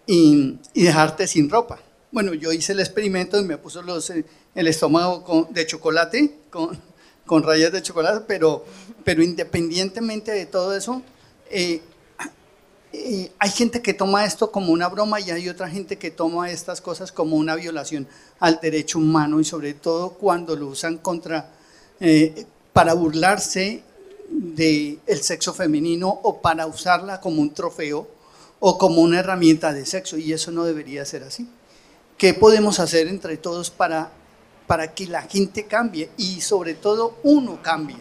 y, y dejarte sin ropa. Bueno, yo hice el experimento y me puso los, eh, el estómago con, de chocolate, con, con, rayas de chocolate, pero, pero independientemente de todo eso, eh, eh, hay gente que toma esto como una broma y hay otra gente que toma estas cosas como una violación al derecho humano y sobre todo cuando lo usan contra, eh, para burlarse del el sexo femenino o para usarla como un trofeo o como una herramienta de sexo y eso no debería ser así. ¿Qué podemos hacer entre todos para, para que la gente cambie y sobre todo uno cambie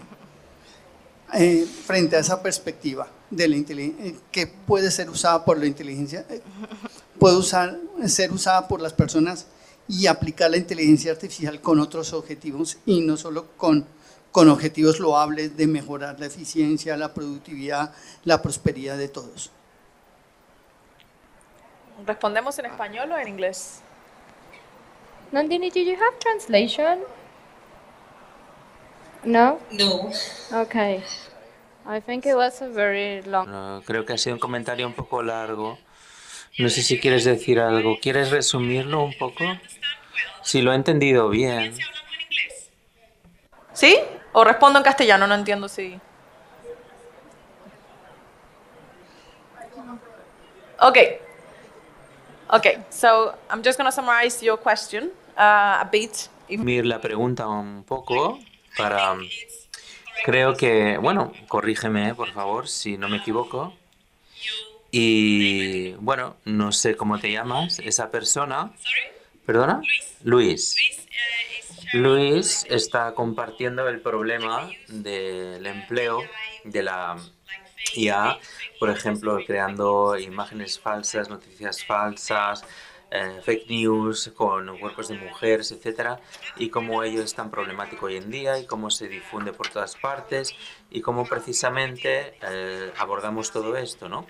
eh, frente a esa perspectiva de la inteligencia que puede ser usada por la inteligencia, eh, puede usar, ser usada por las personas y aplicar la inteligencia artificial con otros objetivos y no solo con, con objetivos loables de mejorar la eficiencia, la productividad, la prosperidad de todos.
¿Respondemos en español o en inglés?
Nandini, do you have translation? No?
No.
Okay. I think it was a very long.
No, creo que ha sido un comentario un poco largo. No sé si quieres decir algo. ¿Quieres resumirlo un poco? Si lo he entendido bien.
¿Sí? ¿O respondo en castellano? No entiendo si... Okay. Okay, so I'm just going to summarize your question uh, a bit.
Mir la pregunta un poco para... Creo que, bueno, corrígeme, por favor, si no me equivoco. Y, bueno, no sé cómo te llamas, esa persona. ¿Perdona? Luis. Luis está compartiendo el problema del empleo de la IA, por ejemplo, creando imágenes falsas, noticias falsas, eh, fake news con cuerpos de mujeres, etcétera, y cómo ello es tan problemático hoy en día y cómo se difunde por todas partes y cómo precisamente eh, abordamos todo esto, ¿no?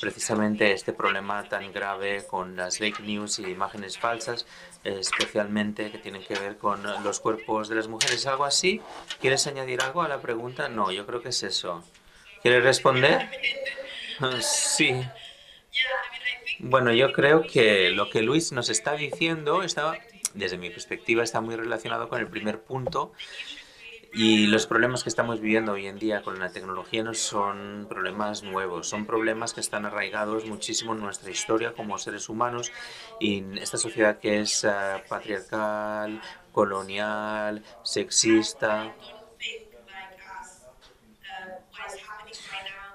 Precisamente este problema tan grave con las fake news y imágenes falsas, especialmente que tienen que ver con los cuerpos de las mujeres, algo así. ¿Quieres añadir algo a la pregunta? No, yo creo que es eso. ¿Quieres responder? Sí. Bueno, yo creo que lo que Luis nos está diciendo está, desde mi perspectiva, está muy relacionado con el primer punto. Y los problemas que estamos viviendo hoy en día con la tecnología no son problemas nuevos, son problemas que están arraigados muchísimo en nuestra historia como seres humanos y en esta sociedad que es eh, patriarcal, colonial, sexista.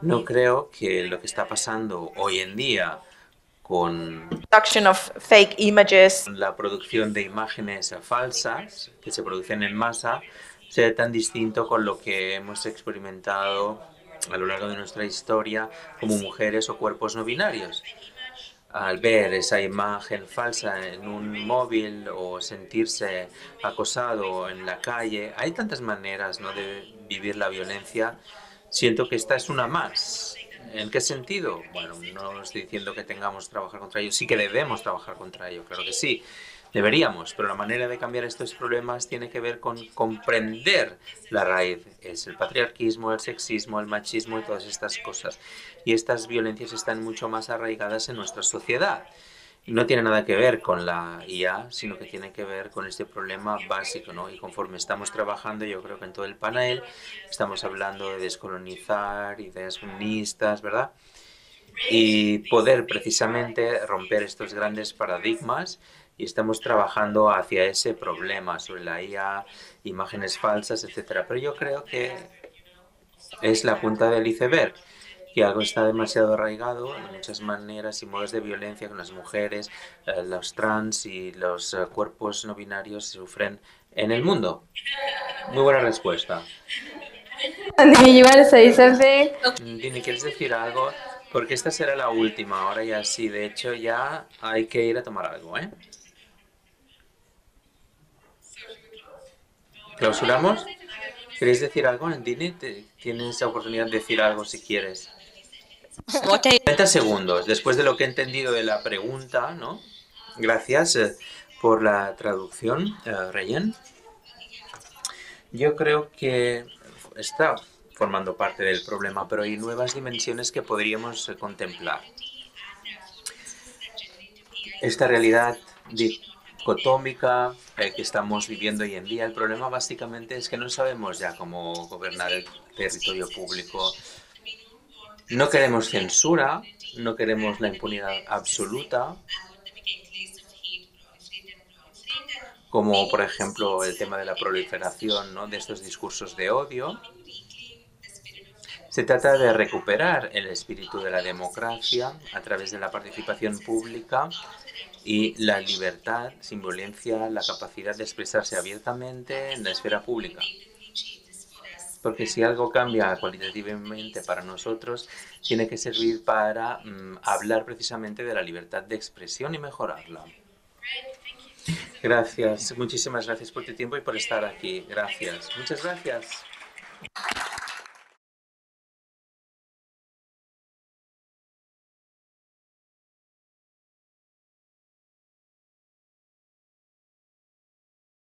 No creo que lo que está pasando hoy en día con la producción de imágenes falsas que se producen en masa sea tan distinto con lo que hemos experimentado a lo largo de nuestra historia como mujeres o cuerpos no binarios. Al ver esa imagen falsa en un móvil o sentirse acosado en la calle, hay tantas maneras ¿no? de vivir la violencia. Siento que esta es una más. ¿En qué sentido? Bueno, no estoy diciendo que tengamos que trabajar contra ello, sí que debemos trabajar contra ello, claro que sí, deberíamos, pero la manera de cambiar estos problemas tiene que ver con comprender la raíz, es el patriarquismo, el sexismo, el machismo y todas estas cosas. Y estas violencias están mucho más arraigadas en nuestra sociedad. No tiene nada que ver con la IA, sino que tiene que ver con este problema básico, ¿no? Y conforme estamos trabajando, yo creo que en todo el panel estamos hablando de descolonizar, ideas feministas, ¿verdad? Y poder precisamente romper estos grandes paradigmas y estamos trabajando hacia ese problema sobre la IA, imágenes falsas, etcétera. Pero yo creo que es la punta del iceberg que algo está demasiado arraigado en muchas maneras y modos de violencia con las mujeres, eh, los trans y los eh, cuerpos no binarios sufren en el mundo. Muy buena respuesta. Dini, ¿quieres decir algo? Porque esta será la última, ahora ya sí, de hecho ya hay que ir a tomar algo, ¿eh? ¿Clausuramos? ¿Queréis decir algo, Andini? Te- Tienes la oportunidad de decir algo si quieres. 30 segundos, después de lo que he entendido de la pregunta, ¿no? Gracias eh, por la traducción, eh, Rayen. Yo creo que está formando parte del problema, pero hay nuevas dimensiones que podríamos eh, contemplar. Esta realidad dicotómica eh, que estamos viviendo hoy en día, el problema básicamente es que no sabemos ya cómo gobernar el territorio público. No queremos censura, no queremos la impunidad absoluta, como por ejemplo el tema de la proliferación de estos discursos de odio. Se trata de recuperar el espíritu de la democracia a través de la participación pública y la libertad sin violencia, la capacidad de expresarse abiertamente en la esfera pública. Porque si algo cambia cualitativamente para nosotros, tiene que servir para mm, hablar precisamente de la libertad de expresión y mejorarla. Gracias, muchísimas gracias por tu tiempo y por estar aquí. Gracias, muchas gracias.